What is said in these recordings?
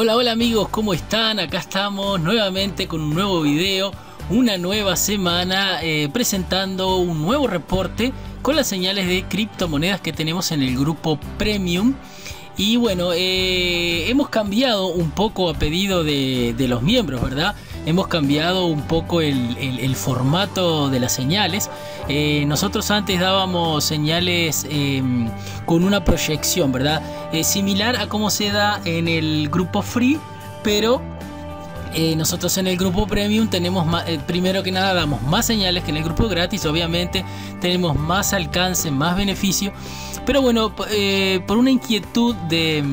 Hola, hola amigos, ¿cómo están? Acá estamos nuevamente con un nuevo video, una nueva semana eh, presentando un nuevo reporte con las señales de criptomonedas que tenemos en el grupo Premium. Y bueno, eh, hemos cambiado un poco a pedido de, los miembros, ¿verdad? Hemos cambiado un poco el, formato de las señales. Eh, nosotros antes dábamos señales em, con una proyección, ¿verdad? similar a cómo se da en el grupo free, pero eh, nosotros en el grupo premium tenemos eh, primero que nada damos más señales que en el grupo gratis, obviamente tenemos más alcance, más beneficio, pero bueno, eh, por una inquietud de,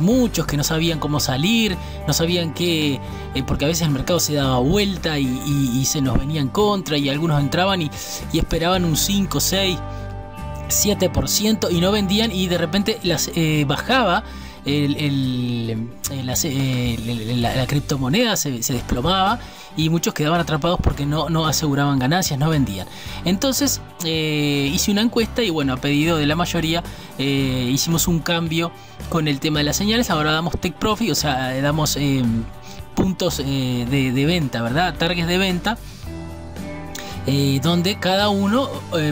muchos que no sabían cómo salir, no sabían qué, porque a veces el mercado se daba vuelta y, se nos venía en contra y algunos entraban y, esperaban un 5, 6 7% y no vendían y de repente las eh, bajaba el, la, criptomoneda se, desplomaba y muchos quedaban atrapados porque no, no aseguraban ganancias, no vendían. Entonces eh, hice una encuesta y bueno, a pedido de la mayoría eh, hicimos un cambio con el tema de las señales. Ahora damos take profit, o sea, damos puntos de, venta, ¿verdad? Targets de venta. donde cada uno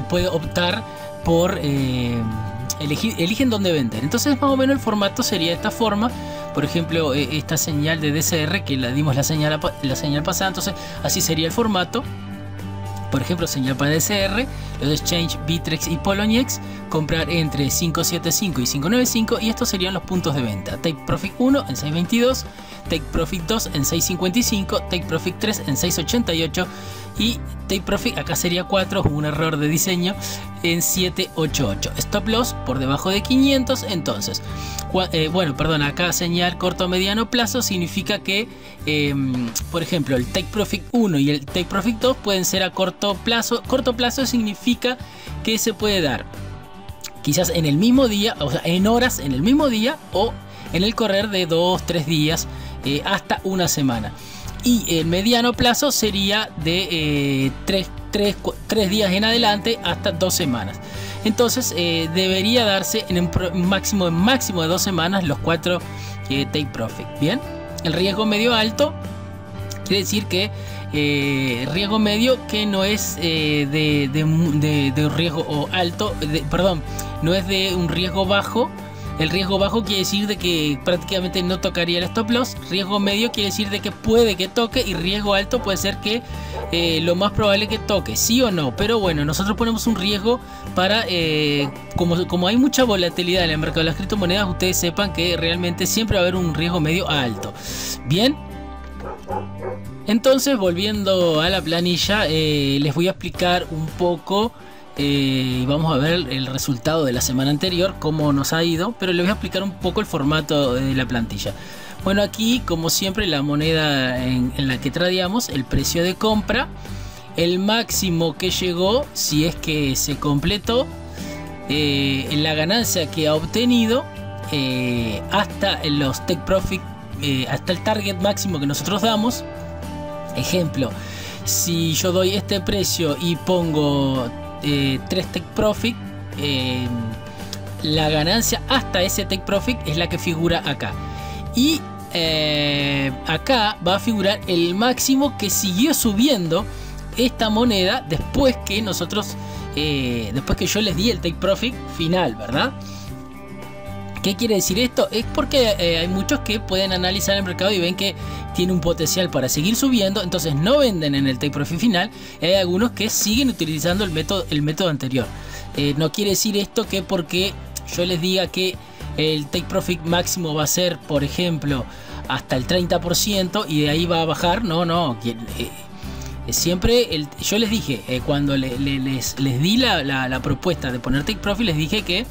puede optar por eh, elegir, eligen dónde vender. Entonces más o menos el formato sería de esta forma. Por ejemplo, eh, esta señal de DCR que la dimos la señal, la señal pasada. Entonces así sería el formato. Por ejemplo, señal para DCR, los Exchange, Bitrex y Poloniex, comprar entre 575 y 595 y estos serían los puntos de venta. Take Profit 1 en 622, Take Profit 2 en 655, Take Profit 3 en 688 y Take Profit acá sería 4, un error de diseño en 788. Stop loss por debajo de 500, entonces, eh, bueno, perdón, acá señal corto mediano plazo significa que, em, por ejemplo, el Take Profit 1 y el Take Profit 2 pueden ser a corto plazo. Corto plazo significa que se puede dar quizás en el mismo día, o sea, en horas en el mismo día o en el correr de 2, 3 días eh, hasta una semana y el mediano plazo sería de 3, eh, días en adelante hasta 2 semanas. Entonces eh, debería darse en un máximo, máximo de 2 semanas los 4 eh, take profit. Bien, el riesgo medio alto quiere decir que riesgo medio que no es de, de, un riesgo alto, perdón, no es de un riesgo bajo el riesgo bajo quiere decir de que prácticamente no tocaría el stop loss. Riesgo medio quiere decir de que puede que toque. Y riesgo alto puede ser que eh, lo más probable que toque, sí o no. Pero bueno, nosotros ponemos un riesgo para, eh, como, como hay mucha volatilidad en el mercado de las criptomonedas, ustedes sepan que realmente siempre va a haber un riesgo medio alto. Bien. Entonces, volviendo a la planilla, eh, les voy a explicar un poco y vamos a ver el resultado de la semana anterior, cómo nos ha ido, pero les voy a explicar un poco el formato de la plantilla. Bueno, aquí como siempre la moneda en, la que tradeamos, el precio de compra, el máximo que llegó, si es que se completó, eh, la ganancia que ha obtenido, eh, hasta los take profit, eh, hasta el target máximo que nosotros damos. Ejemplo, si yo doy este precio y pongo 3 eh, take profit, eh, la ganancia hasta ese take profit es la que figura acá. Y eh, acá va a figurar el máximo que siguió subiendo esta moneda después que nosotros, después que yo les di el take profit final, ¿verdad? ¿Qué quiere decir esto? Es porque hay muchos que pueden analizar el mercado y ven que tiene un potencial para seguir subiendo, entonces no venden en el take profit final. hay algunos que siguen utilizando el método, el método anterior. Eh, no quiere decir esto que porque yo les diga que el take profit máximo va a ser, por ejemplo, hasta el 30% y de ahí va a bajar. No, no. Eh, siempre el, yo les dije, eh, cuando les, les, di la, la, propuesta de poner take profit, les dije que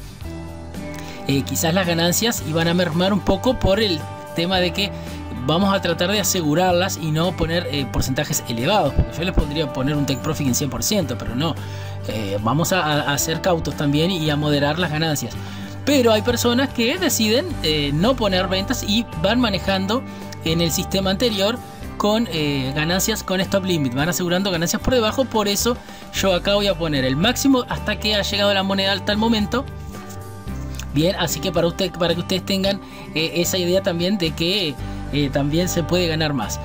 quizás las ganancias iban a mermar un poco por el tema de que vamos a tratar de asegurarlas y no poner eh, porcentajes elevados. Porque yo les podría poner un take profit en 100%, pero no. Eh, vamos a, ser cautos también y a moderar las ganancias. Pero hay personas que deciden eh, no poner ventas y van manejando en el sistema anterior con ganancias con stop limit. Van asegurando ganancias por debajo. Por eso yo acá voy a poner el máximo hasta que ha llegado la moneda al tal momento. Bien, así que para, usted, para que ustedes tengan esa idea también de que eh, también se puede ganar más.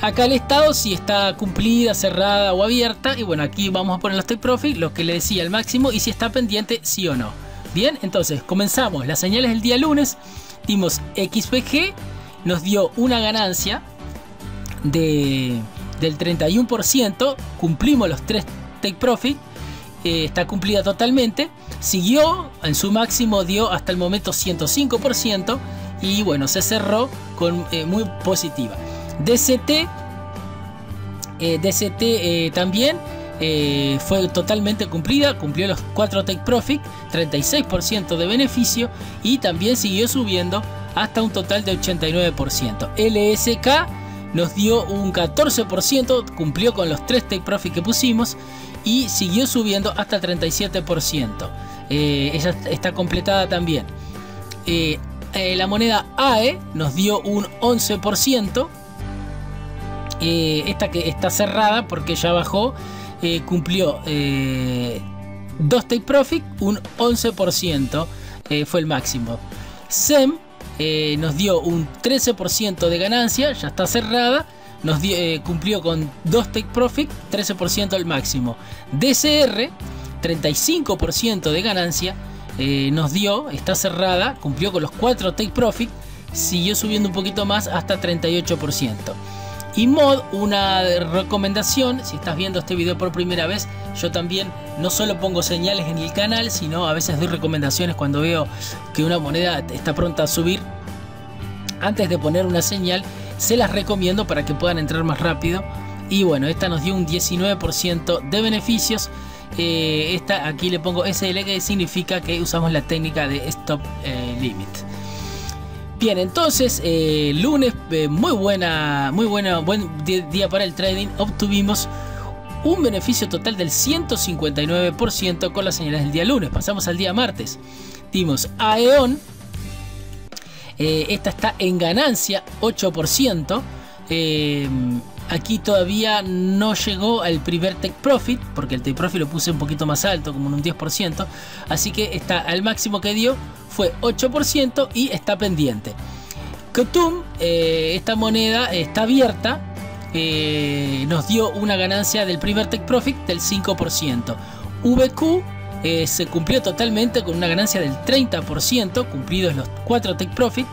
Acá el estado si está cumplida, cerrada o abierta. Y bueno, aquí vamos a poner los take profit, lo que le decía el máximo y si está pendiente, sí o no. Bien, entonces comenzamos. Las señales del día lunes. Dimos XPG, nos dio una ganancia de, del 31%. Cumplimos los tres take profit. Eh, está cumplida totalmente. Siguió, en su máximo dio hasta el momento 105%. Y bueno, se cerró con eh, muy positiva. DCT, eh, DCT eh, también fue totalmente cumplida, cumplió los 4 take profit, 36% de beneficio y también siguió subiendo hasta un total de 89%. LSK nos dio un 14%, cumplió con los 3 take profit que pusimos y siguió subiendo hasta 37%. ella está completada también. la moneda AE nos dio un 11%, eh, esta que está cerrada porque ya bajó, eh, cumplió eh, dos take profit, un 11% fue el máximo. SEM nos dio un 13% de ganancia, ya está cerrada. Nos cumplió con dos take profit, 13% el máximo. DCR, 35% de ganancia, nos dio, está cerrada, cumplió con los 4 take profit, siguió subiendo un poquito más hasta 38%. Y mod, una recomendación, si estás viendo este video por primera vez, yo también no solo pongo señales en el canal, sino a veces doy recomendaciones cuando veo que una moneda está pronta a subir. Antes de poner una señal, se las recomiendo para que puedan entrar más rápido. Y bueno, esta nos dio un 19% de beneficios. Eh, esta aquí le pongo SL que significa que usamos la técnica de stop eh, limit. Bien, entonces, eh, lunes, eh, muy buena, muy buena, buen día para el trading. Obtuvimos un beneficio total del 159% con las señales del día lunes. Pasamos al día martes. Dimos AEON. Eh, esta está en ganancia, 8%. Aquí todavía no llegó al primer take profit, porque el take profit lo puse un poquito más alto, como en un 10%. Así que está al máximo que dio fue 8% y está pendiente. Kotum, eh, esta moneda está abierta, eh, nos dio una ganancia del primer take profit del 5%. VQ eh, se cumplió totalmente con una ganancia del 30%, cumplidos los 4 take profit.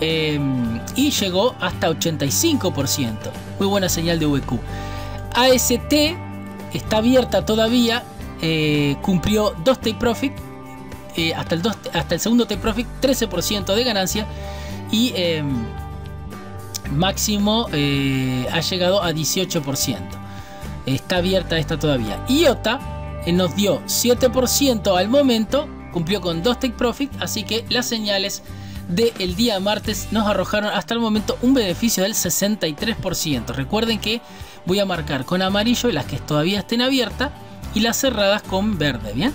y llegó hasta 85%. Muy buena señal de VQ. AST está abierta todavía, cumplió 2 take profit eh, hasta, el hasta el segundo take profit 13% de ganancia y em, máximo eh, ha llegado a 18%. Está abierta esta todavía. IOTA eh, nos dio 7% al momento, cumplió con 2 take profit, así que las señales del día martes nos arrojaron hasta el momento un beneficio del 63%. Recuerden que voy a marcar con amarillo las que todavía estén abiertas y las cerradas con verde, ¿bien?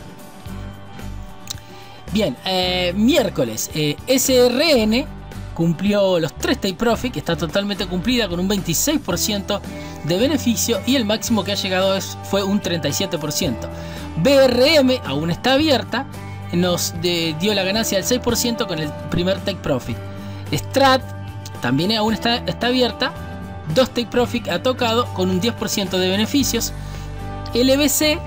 Bien, eh, miércoles, eh, SRN cumplió los 3 take profit, que está totalmente cumplida con un 26% de beneficio y el máximo que ha llegado es, fue un 37%. BRM aún está abierta, nos dio la ganancia del 6% con el primer take profit. Strat también aún está, está abierta, 2 take profit ha tocado con un 10% de beneficios. LBC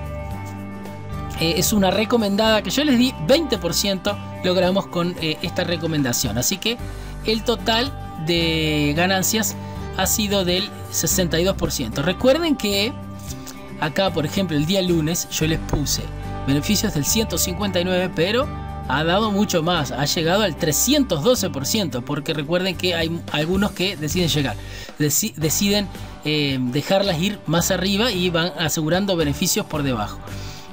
eh, es una recomendada que yo les di 20% logramos con eh, esta recomendación así que el total de ganancias ha sido del 62% recuerden que acá por ejemplo el día lunes yo les puse beneficios del 159 pero ha dado mucho más, ha llegado al 312%, porque recuerden que hay algunos que deciden llegar, deciden eh, dejarlas ir más arriba y van asegurando beneficios por debajo.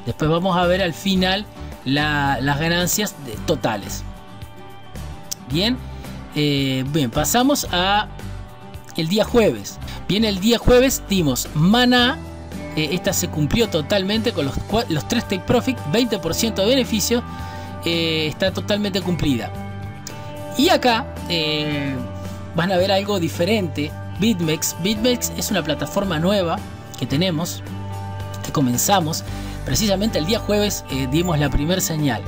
Después vamos a ver al final las ganancias totales. Bien, eh, bien, pasamos a el día jueves. Bien, el día jueves dimos Mana. Eh, esta se cumplió totalmente con los, los 3 take profit, 20% de beneficio. Eh, está totalmente cumplida. Y acá van a ver algo diferente. BitMEX. BitMEX es una plataforma nueva que tenemos, que comenzamos precisamente el día jueves eh, dimos la primera señal.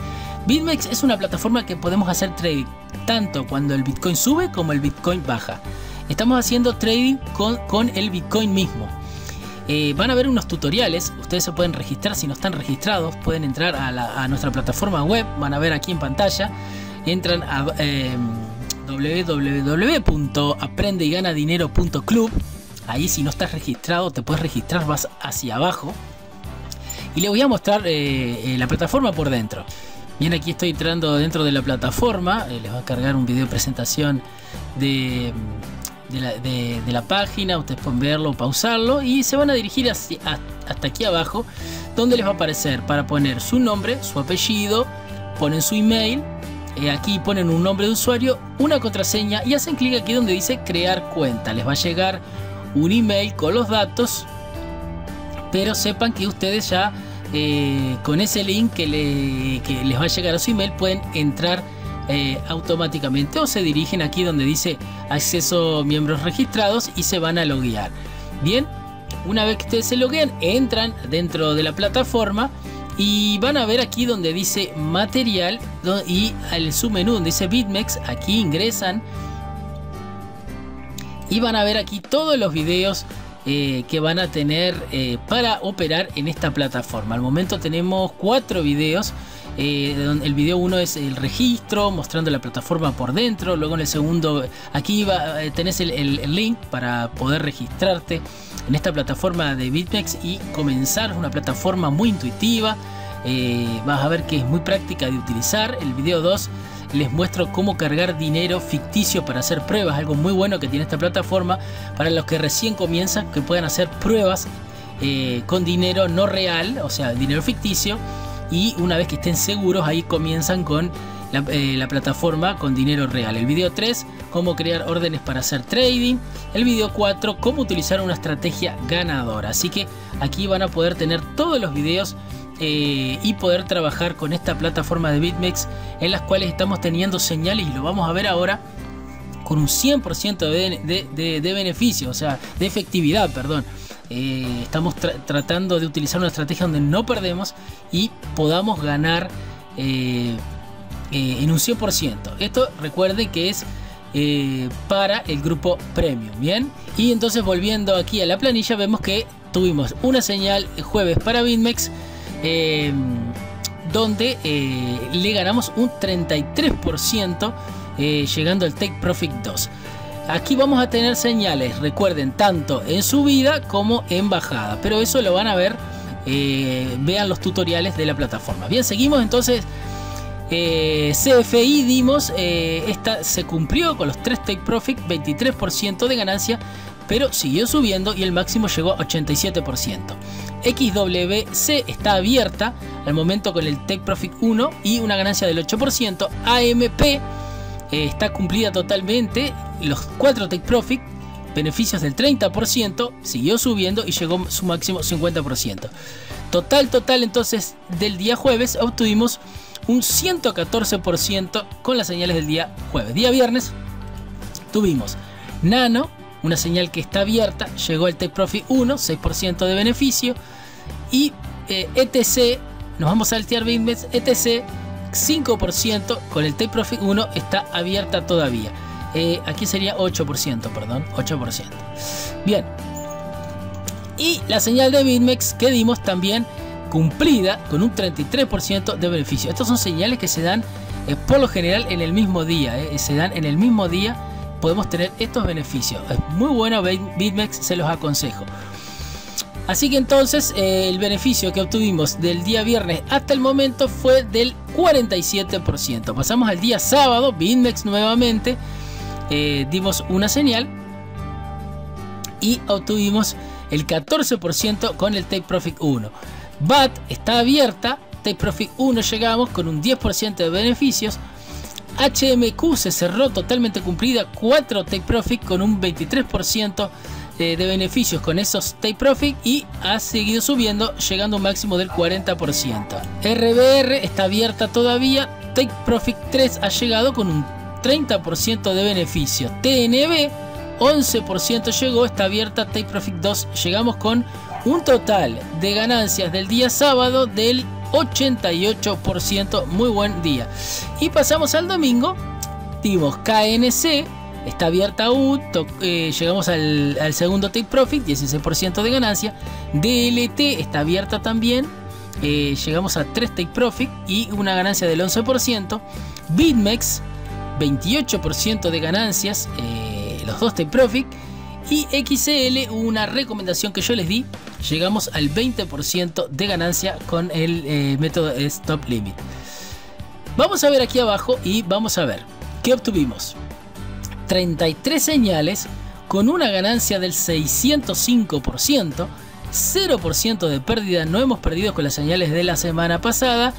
BitMEX es una plataforma que podemos hacer trading tanto cuando el Bitcoin sube como el Bitcoin baja. Estamos haciendo trading con el Bitcoin mismo. Eh, van a ver unos tutoriales, ustedes se pueden registrar si no están registrados, pueden entrar a, nuestra plataforma web, van a ver aquí en pantalla, entran a eh, www.aprendeyganadinero.club, ahí si no estás registrado te puedes registrar, vas hacia abajo y les voy a mostrar eh, la plataforma por dentro. Bien, aquí estoy entrando dentro de la plataforma, les va a cargar un video de presentación de de la, página, ustedes pueden verlo, pausarlo y se van a dirigir hasta aquí abajo donde les va a aparecer para poner su nombre, su apellido, ponen su email, eh, aquí ponen un nombre de usuario, una contraseña y hacen clic aquí donde dice crear cuenta. Les va a llegar un email con los datos, pero sepan que ustedes ya eh, con ese link que, que les va a llegar a su email pueden entrar eh, automáticamente o se dirigen aquí donde dice acceso miembros registrados y se van a loguear. Bien, una vez que ustedes se loguean, entran dentro de la plataforma y van a ver aquí donde dice material y el submenú donde dice bitmex, aquí ingresan y van a ver aquí todos los videos eh, que van a tener eh, para operar en esta plataforma. Al momento tenemos cuatro videos eh, el video 1 es el registro, mostrando la plataforma por dentro. Luego en el segundo, aquí eh, tenés el, link para poder registrarte en esta plataforma de BitMEX y comenzar. una plataforma muy intuitiva. Eh, vas a ver que es muy práctica de utilizar. El video 2 les muestro cómo cargar dinero ficticio para hacer pruebas. Algo muy bueno que tiene esta plataforma para los que recién comienzan, que puedan hacer pruebas con dinero no real, o sea, dinero ficticio y una vez que estén seguros ahí comienzan con eh, la, plataforma con dinero real. El video 3, cómo crear órdenes para hacer trading. El video 4, cómo utilizar una estrategia ganadora. Así que aquí van a poder tener todos los videos eh, y poder trabajar con esta plataforma de BitMEX en las cuales estamos teniendo señales y lo vamos a ver ahora con un 100% de, de, de beneficio, o sea, de efectividad, perdón. Eh, estamos tratando de utilizar una estrategia donde no perdemos y podamos ganar eh, eh, en un 100%. Esto recuerde que es para el grupo premium, ¿bien? Y entonces volviendo aquí a la planilla vemos que tuvimos una señal jueves para BitMEX donde le ganamos un 33% llegando al Take Profit 2. Aquí vamos a tener señales, recuerden, tanto en subida como en bajada. Pero eso lo van a ver, eh, vean los tutoriales de la plataforma. Bien, seguimos entonces. Eh, CFI dimos, eh, esta se cumplió con los 3 take profit, 23% de ganancia, pero siguió subiendo y el máximo llegó a 87%. XWC está abierta al momento con el take profit 1 y una ganancia del 8%. AMP está cumplida totalmente los 4 Take Profit, beneficios del 30%, siguió subiendo y llegó su máximo 50%. Total, total, entonces del día jueves obtuvimos un 114% con las señales del día jueves. Día viernes tuvimos Nano, una señal que está abierta, llegó el Take Profit 1, 6% de beneficio. Y ETC, eh, e nos vamos a saltear Bitmex, ETC 5% con el Take Profit 1 está abierta todavía. Eh, aquí sería 8%, perdón, 8%. Bien. Y la señal de BitMEX que dimos también cumplida con un 33% de beneficio. Estas son señales que se dan eh, por lo general en el mismo día. Eh, se dan en el mismo día. Podemos tener estos beneficios. Es muy bueno BitMEX, se los aconsejo. Así que entonces el beneficio que obtuvimos del día viernes hasta el momento fue del 47%. Pasamos al día sábado, BitMEX nuevamente eh, dimos una señal y obtuvimos el 14% con el Take Profit 1. BAT está abierta, Take Profit 1 llegamos con un 10% de beneficios. HMQ se cerró totalmente cumplida, 4 Take Profit con un 23% de, de beneficios con esos Take Profit y ha seguido subiendo, llegando un máximo del 40%. RBR está abierta todavía, Take Profit 3 ha llegado con un 30% de beneficio. TNB 11% llegó, está abierta Take Profit 2. Llegamos con un total de ganancias del día sábado del 88%. Muy buen día. Y pasamos al domingo. Tuvimos KNC, está abierta aún, eh, llegamos al, segundo take profit, 16% de ganancia. DLT está abierta también, eh, llegamos a 3 take profit y una ganancia del 11%. BitMEX, 28% de ganancias, eh, los dos take profit. Y XL, una recomendación que yo les di, llegamos al 20% de ganancia con el método Stop Limit. Vamos a ver aquí abajo y vamos a ver qué obtuvimos. 33 señales con una ganancia del 605%, 0% de pérdida, no hemos perdido con las señales de la semana pasada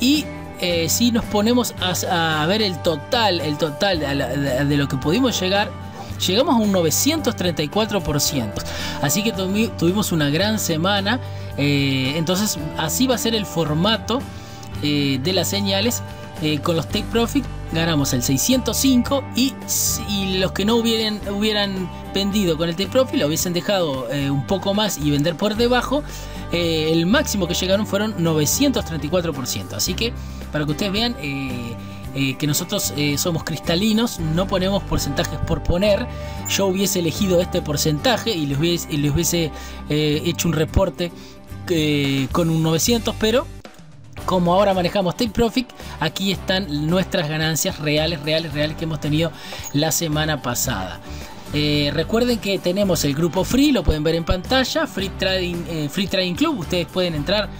y eh, si nos ponemos a, ver el total, el total de, lo que pudimos llegar, llegamos a un 934%. Así que tuvimos una gran semana. Eh, entonces así va a ser el formato eh, de las señales con los take profit ganamos el 605 y, los que no hubieran, hubieran vendido con el T-Profit lo hubiesen dejado eh, un poco más y vender por debajo, eh, el máximo que llegaron fueron 934%. Así que para que ustedes vean eh, que nosotros somos cristalinos, no ponemos porcentajes por poner. Yo hubiese elegido este porcentaje y les hubiese, les hubiese hecho un reporte con un 900, pero como ahora manejamos Take Profit, aquí están nuestras ganancias reales, reales, reales que hemos tenido la semana pasada. Eh, recuerden que tenemos el grupo free, lo pueden ver en pantalla, Free Trading, eh, Club, ustedes pueden entrar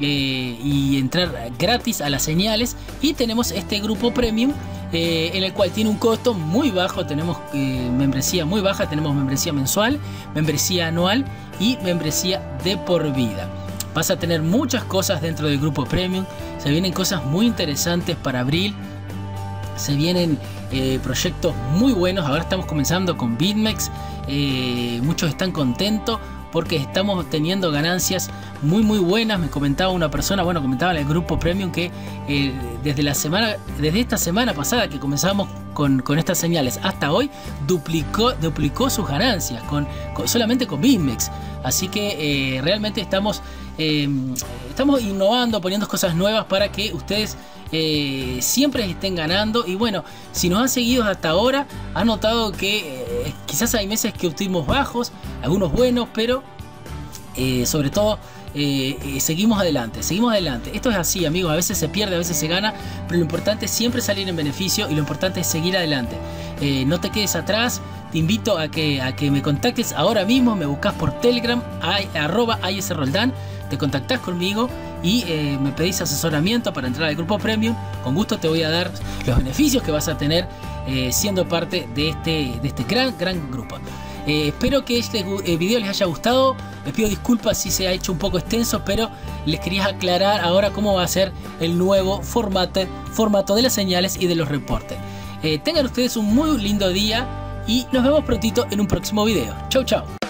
eh, y entrar gratis a las señales y tenemos este grupo premium en el cual tiene un costo muy bajo, tenemos membresía muy baja, tenemos membresía mensual, membresía anual y membresía de por vida. Vas a tener muchas cosas dentro del grupo premium. Se vienen cosas muy interesantes para abril. Se vienen eh, proyectos muy buenos. Ahora estamos comenzando con BitMEX. Eh, muchos están contentos porque estamos teniendo ganancias muy muy buenas. Me comentaba una persona, bueno, comentaba en el grupo Premium que eh, desde la semana, desde esta semana pasada que comenzamos con, estas señales hasta hoy, duplicó, duplicó sus ganancias con, solamente con BitMEX. Así que realmente estamos Em, estamos innovando, poniendo cosas nuevas para que ustedes eh, siempre estén ganando. Y bueno, si nos han seguido hasta ahora, han notado que eh, quizás hay meses que obtuvimos bajos, algunos buenos, pero eh, sobre todo seguimos adelante, seguimos adelante. Esto es así, amigos, a veces se pierde, a veces se gana, pero lo importante es siempre salir en beneficio y lo importante es seguir adelante. no te quedes atrás, te invito a que, a que me contactes ahora mismo, me buscas por Telegram, arroba Roldán te contactás conmigo y eh, me pedís asesoramiento para entrar al grupo premium. Con gusto te voy a dar los beneficios que vas a tener eh, siendo parte de este, de este gran, gran grupo. Eh, espero que este video les haya gustado. Les pido disculpas si se ha hecho un poco extenso, pero les quería aclarar ahora cómo va a ser el nuevo formato, formato de las señales y de los reportes. tengan ustedes un muy lindo día y nos vemos prontito en un próximo video. Chau, chau.